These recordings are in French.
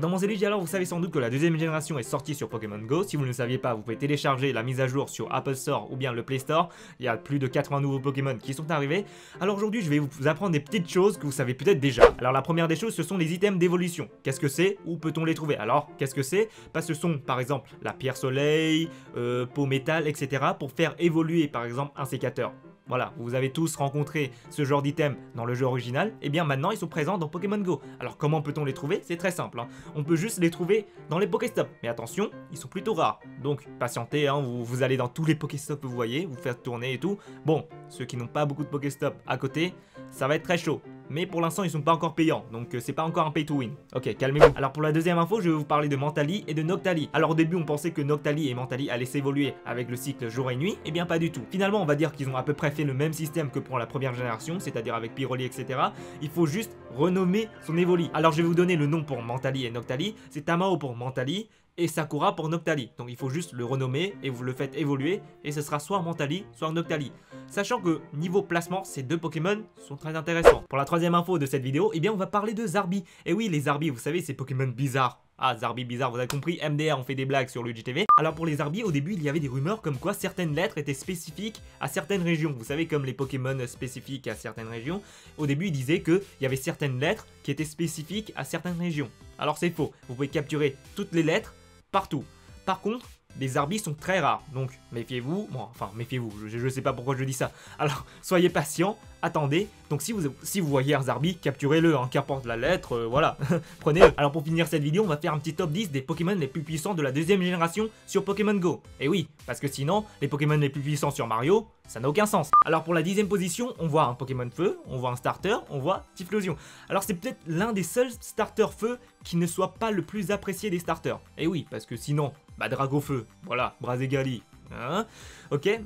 Dans mon salut, alors vous savez sans doute que la deuxième génération est sortie sur Pokémon Go. Si vous ne le saviez pas, vous pouvez télécharger la mise à jour sur Apple Store ou bien le Play Store. Il y a plus de 80 nouveaux Pokémon qui sont arrivés. Alors aujourd'hui, je vais vous apprendre des petites choses que vous savez peut-être déjà. Alors la première des choses, ce sont les items d'évolution. Qu'est-ce que c'est? Où peut-on les trouver? Alors, qu'est-ce que c'est? Pas ce sont par exemple la pierre soleil, euh, peau métal, etc. pour faire évoluer par exemple un sécateur. Voilà, vous avez tous rencontré ce genre d'item dans le jeu original, et eh bien maintenant ils sont présents dans Pokémon Go. Alors comment peut-on les trouver? C'est très simple, hein. on peut juste les trouver dans les Pokéstops. Mais attention, ils sont plutôt rares, donc patientez, hein, vous, vous, allez dans tous les Pokéstops que vous voyez, vous faites tourner et tout. Bon, ceux qui n'ont pas beaucoup de Pokéstops à côté, ça va être très chaud mais pour l'instant ils sont pas encore payants, donc euh, c'est pas encore un pay to win. Ok, calmez-vous. Alors pour la deuxième info, je vais vous parler de Mentali et de Noctali. Alors au début on pensait que Noctali et Mentali allaient s'évoluer avec le cycle jour et nuit, et eh bien pas du tout. Finalement on va dire qu'ils ont à peu près fait le même système que pour la première génération, c'est-à-dire avec Pyroli, etc. Il faut juste renommer son évoli. Alors je vais vous donner le nom pour Mentali et Noctali, c'est Tamao pour Mentali, et Sakura pour Noctali. Donc il faut juste le renommer et vous le faites évoluer et ce sera soit Mentali, soit Noctali. Sachant que niveau placement, ces deux Pokémon sont très intéressants. Pour la troisième info de cette vidéo, eh bien on va parler de Zarbi. Et oui, les Zarbi, vous savez, ces Pokémon bizarres. Ah, Zarbi bizarre, vous avez compris, MDR, on fait des blagues sur le. Alors pour les Zarbi, au début, il y avait des rumeurs comme quoi certaines lettres étaient spécifiques à certaines régions. Vous savez, comme les Pokémon spécifiques à certaines régions. Au début, ils disaient qu'il y avait certaines lettres qui étaient spécifiques à certaines régions. Alors c'est faux, vous pouvez capturer toutes les lettres partout. Par contre, les arbis sont très rares, donc méfiez-vous, bon, enfin méfiez-vous, je ne sais pas pourquoi je dis ça. Alors, soyez patient, attendez, donc si vous, voyez un Zarbi, capturez-le, hein, qu'importe la lettre, euh, voilà, prenez-le. Alors pour finir cette vidéo, on va faire un petit top 10 des Pokémon les plus puissants de la deuxième génération sur Pokémon Go. Et oui, parce que sinon, les Pokémon les plus puissants sur Mario, ça n'a aucun sens. Alors pour la dixième position, on voit un Pokémon feu, on voit un starter, on voit Typhlosion. Alors c'est peut-être l'un des seuls starters feu qui ne soit pas le plus apprécié des starters. Et oui, parce que sinon, bah Dragofeu, voilà, Brazegali, hein, ok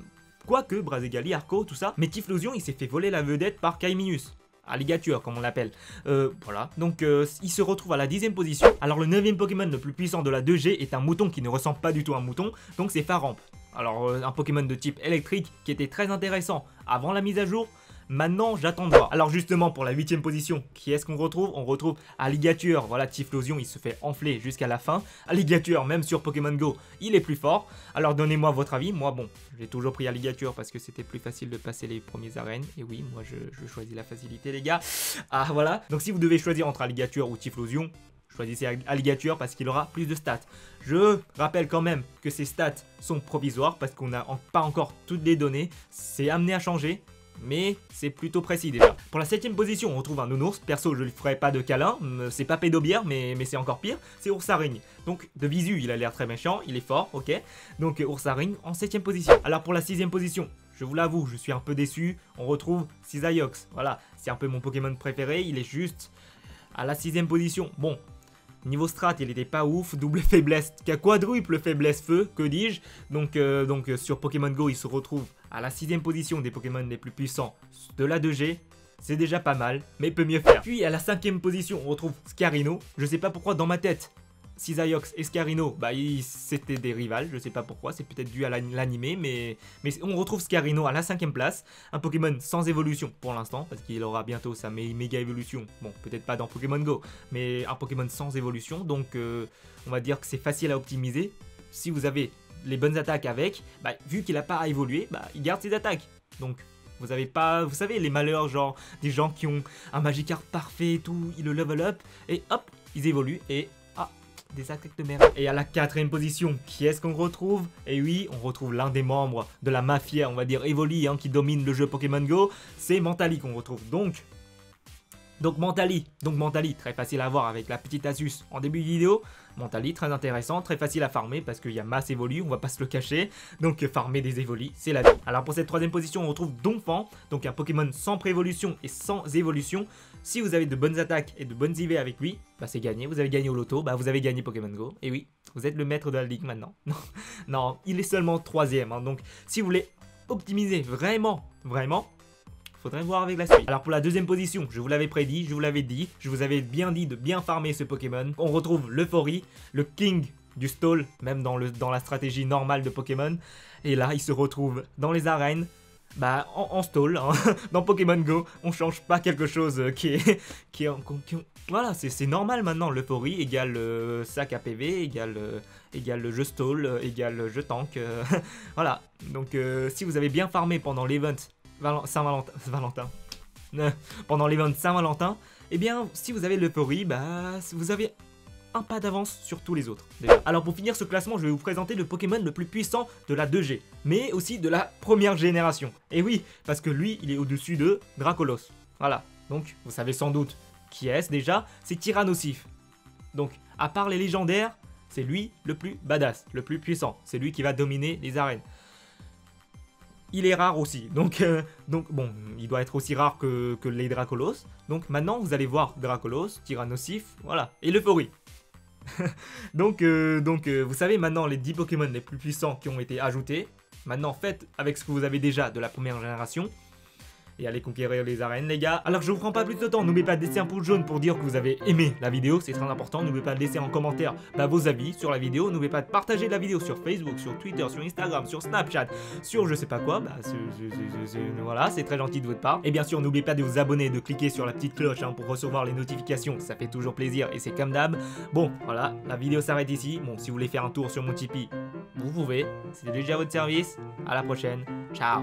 Quoique, Brazegali, Arco, tout ça, mais Typhlosion, il s'est fait voler la vedette par Kaiminus. Alligature, comme on l'appelle. Euh, voilà. Donc, euh, il se retrouve à la dixième position. Alors, le neuvième Pokémon le plus puissant de la 2G est un mouton qui ne ressemble pas du tout à un mouton. Donc, c'est Faramp. Alors, euh, un Pokémon de type électrique qui était très intéressant avant la mise à jour. Maintenant, j'attends de voir. Alors justement, pour la huitième position, qui est-ce qu'on retrouve? On retrouve Alligature. Voilà, Typhlosion, il se fait enfler jusqu'à la fin. Alligature, même sur Pokémon Go, il est plus fort. Alors donnez-moi votre avis. Moi, bon, j'ai toujours pris Alligature parce que c'était plus facile de passer les premiers arènes. Et oui, moi, je, je choisis la facilité, les gars. Ah, voilà. Donc si vous devez choisir entre Alligature ou Typhlosion, choisissez Alligature parce qu'il aura plus de stats. Je rappelle quand même que ces stats sont provisoires parce qu'on n'a pas encore toutes les données. C'est amené à changer mais c'est plutôt précis déjà. Pour la septième position, on retrouve un nounours. Perso, je lui ferai pas de câlin. Euh, c'est pas pédobière, mais, c'est encore pire. C'est Oursarigne. Donc, de visu, il a l'air très méchant. Il est fort, ok. Donc, Oursarigne en septième position. Alors, pour la sixième position, je vous l'avoue, je suis un peu déçu. On retrouve Cisaiox. Voilà, c'est un peu mon Pokémon préféré. Il est juste à la sixième position. Bon, Niveau strat, il était pas ouf. Double faiblesse, quadruple faiblesse feu, que dis-je. Donc, euh, euh, sur Pokémon Go, il se retrouve à la sixième position des Pokémon les plus puissants de la 2G. C'est déjà pas mal, mais peut mieux faire. Puis à la cinquième position, on retrouve Scarino. Je sais pas pourquoi dans ma tête, Cisaiox et Scarino, bah, c'était des rivales, je sais pas pourquoi, c'est peut-être dû à l'animé, mais, mais on retrouve Scarino à la cinquième place, un Pokémon sans évolution pour l'instant, parce qu'il aura bientôt sa méga évolution, bon, peut-être pas dans Pokémon Go, mais un Pokémon sans évolution, donc euh, on va dire que c'est facile à optimiser. Si vous avez les bonnes attaques avec, bah, vu qu'il n'a pas à évoluer, bah, il garde ses attaques. Donc vous avez pas, vous savez, les malheurs, genre des gens qui ont un Magikarp parfait et tout, ils le level up, et hop, ils évoluent, et Et à la quatrième position, qui est-ce qu'on retrouve? Et oui, on retrouve l'un des membres de la mafia, on va dire Evoli, hein, qui domine le jeu Pokémon Go. C'est Mentali qu'on retrouve. Donc, donc Mentali, donc Mentali, très facile à voir avec la petite astuce en début de vidéo. Mentali, très intéressant, très facile à farmer parce qu'il y a masse évolu, on va pas se le cacher. Donc farmer des évolis, c'est la vie. Alors pour cette troisième position, on retrouve Donphan, donc un Pokémon sans prévolution et sans évolution. Si vous avez de bonnes attaques et de bonnes IV avec lui, bah c'est gagné, vous avez gagné au loto, bah vous avez gagné Pokémon Go. Et oui, vous êtes le maître de la ligue maintenant. Non, non il est seulement troisième, hein. donc si vous voulez optimiser vraiment, vraiment, faudrait voir avec la suite. Alors pour la deuxième position, je vous l'avais prédit, je vous l'avais dit, je vous avais bien dit de bien farmer ce Pokémon. On retrouve l'Euphorie, le King du stall, même dans, le, dans la stratégie normale de Pokémon. Et là, il se retrouve dans les arènes bah en, stall, hein. dans Pokémon Go, on change pas quelque chose euh, qui est... Qui est voilà, c'est normal maintenant, l'euphorie égale euh, sac à PV, égale, euh, égale le jeu stall, égale jeu tank, voilà. Donc si vous avez bien farmé pendant l'event Saint-Valentin, Valentin, pendant l'event Saint-Valentin, eh bien si vous avez l'euphorie, bah vous avez un pas d'avance sur tous les autres. Alors pour finir ce classement, je vais vous présenter le Pokémon le plus puissant de la 2G, mais aussi de la première génération. Et oui, parce que lui, il est au-dessus de Dracolos. Voilà, donc vous savez sans doute qui est-ce déjà, c'est Tyrannosif. Donc, à part les légendaires, c'est lui le plus badass, le plus puissant. C'est lui qui va dominer les arènes. Il est rare aussi, donc, euh, donc bon, il doit être aussi rare que, que les Dracolos. Donc maintenant, vous allez voir Dracolos, Tyrannosif, voilà, et l'euphorie. donc, euh, donc euh, vous savez maintenant les 10 Pokémon les plus puissants qui ont été ajoutés. Maintenant, faites avec ce que vous avez déjà de la première génération et allez conquérir les arènes les gars. Alors je vous prends pas plus de temps, n'oubliez pas de laisser un pouce jaune pour dire que vous avez aimé la vidéo, c'est très important. N'oubliez pas de laisser en commentaire bah, vos avis sur la vidéo. N'oubliez pas de partager la vidéo sur Facebook, sur Twitter, sur Instagram, sur Snapchat, sur je sais pas quoi. Bah, voilà, c'est très gentil de votre part. Et bien sûr, n'oubliez pas de vous abonner, de cliquer sur la petite cloche hein, pour recevoir les notifications. Ça fait toujours plaisir et c'est comme d'hab. Bon, voilà, la vidéo s'arrête ici. Bon, si vous voulez faire un tour sur mon Tipeee, vous pouvez. C'était déjà à votre service. À la prochaine. Ciao